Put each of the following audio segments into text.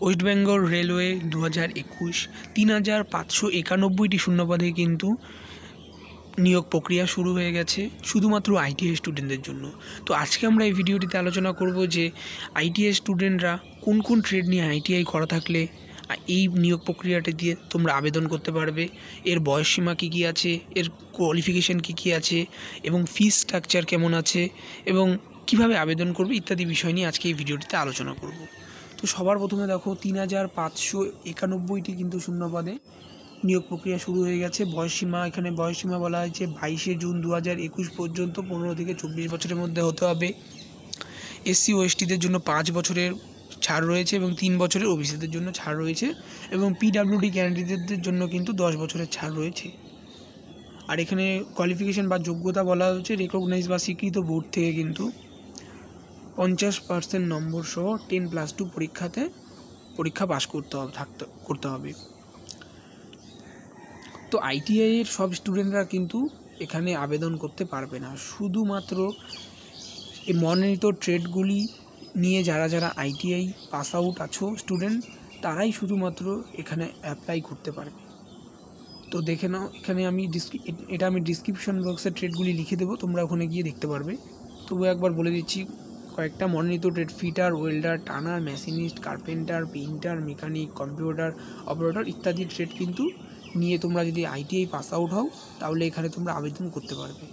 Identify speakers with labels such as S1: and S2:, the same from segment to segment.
S1: West Bengal railway দু হাজার একুশ তিন হাজার পাঁচশো একানব্বইটি শূন্যপদে কিন্তু নিয়োগ প্রক্রিয়া শুরু হয়ে গেছে শুধুমাত্র আইটিআই স্টুডেন্টদের জন্য। তো আজকে আমরা এই ভিডিওটিতে আলোচনা করব যে আইটিআই স্টুডেন্টরা কোন কোন ট্রেড নিয়ে আইটিআই করা থাকলে এই নিয়োগ প্রক্রিয়াটি দিয়ে তোমরা আবেদন করতে পারবে, এর বয়সসীমা কী কী আছে, এর কোয়ালিফিকেশান কী কী আছে, এবং ফিস স্ট্রাকচার কেমন আছে, এবং কীভাবে আবেদন করবে ইত্যাদি বিষয় নিয়ে আজকে এই ভিডিওটিতে আলোচনা করব। তো সবার প্রথমে দেখো তিন হাজার পাঁচশো একানব্বইটি কিন্তু শূন্যপদে নিয়োগ প্রক্রিয়া শুরু হয়ে গেছে। বয়সসীমা, এখানে বয়সসীমা বলা হয়েছে বাইশে জুন দু একুশ পর্যন্ত পনেরো থেকে চব্বিশ বছরের মধ্যে হতে হবে। এসসি ও এসটিদের জন্য পাঁচ বছরের ছাড় রয়েছে এবং তিন বছরের ওবিসিদের জন্য ছাড় রয়েছে এবং পিডাব্লিউডি ক্যান্ডিডেটদের জন্য কিন্তু দশ বছরের ছাড় রয়েছে। আর এখানে কোয়ালিফিকেশান বা যোগ্যতা বলা হচ্ছে রেকগনাইজ বা স্বীকৃত বোর্ড থেকে কিন্তু পঞ্চাশ পার্সেন্ট নম্বর সহ টেন প্লাস টু পরীক্ষাতে পরীক্ষা পাস করতে হবে, থাকতে, করতে হবে। তো আইটিআইয়ের সব স্টুডেন্টরা কিন্তু এখানে আবেদন করতে পারবে না। শুধুমাত্র এই মনোনীত ট্রেডগুলি নিয়ে যারা যারা আইটিআই পাস আউট আছো স্টুডেন্ট তারাই শুধুমাত্র এখানে অ্যাপ্লাই করতে পারবে। তো দেখে নাও, এখানে আমি এটা আমি ডিসক্রিপশন বক্সে ট্রেডগুলি লিখে দেবো, তোমরা ওখানে গিয়ে দেখতে পারবে। তবু একবার বলে দিচ্ছি কয়েকটা মনোনীত trade fitter, welder, turner, machinist, carpenter, painter, mechanic, computer, operator ইত্যাদি ট্রেড কিন্তু নিয়ে তোমরা যদি আইটিআই পাস আউট হও, তাহলে এখানে তোমরা আবেদন করতে পারবে।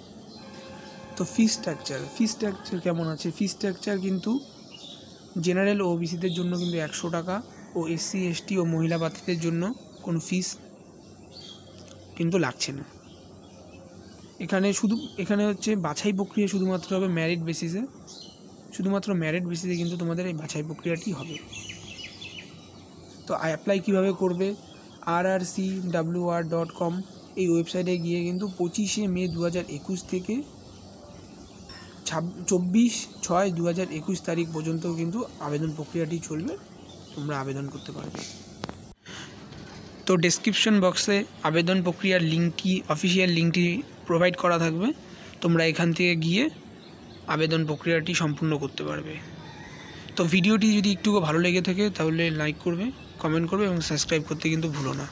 S1: তো ফি স্ট্রাকচার ফি স্ট্রাকচার কেমন আছে? ফি স্ট্রাকচার কিন্তু জেনারেল ও ওবিসিদের জন্য কিন্তু একশো টাকা ও এসসি, এসটি ও মহিলা প্রার্থীদের জন্য কোনো ফিস কিন্তু লাগছে না। এখানে শুধু, এখানে হচ্ছে বাছাই প্রক্রিয়া শুধুমাত্র হবে ম্যারিট বেসিসে শুধুমাত্র ম্যারিট বেসিসে কিন্তু তোমাদের এই বাছাই প্রক্রিয়াটি হবে। তো অ্যাপ্লাই কীভাবে করবে? R R C W R dot com এই ওয়েবসাইটে গিয়ে কিন্তু পঁচিশে মে দু হাজার একুশ থেকে চব্বিশ ছয় দু হাজার একুশ তারিখ পর্যন্ত কিন্তু আবেদন প্রক্রিয়াটি চলবে। তোমরা আবেদন করতে পারবে। তো ডেসক্রিপশন বক্সে আবেদন প্রক্রিয়ার লিঙ্কটি অফিসিয়াল লিঙ্কটি প্রোভাইড করা থাকবে। তোমরা এখান থেকে গিয়ে আবেদন প্রক্রিয়াটি সম্পূর্ণ করতে পারবে। তো ভিডিওটি যদি একটুকু ভালো লেগে থাকে, তাহলে লাইক করবে কমেন্ট করবে এবং সাবস্ক্রাইব করতে কিন্তু ভুলো না।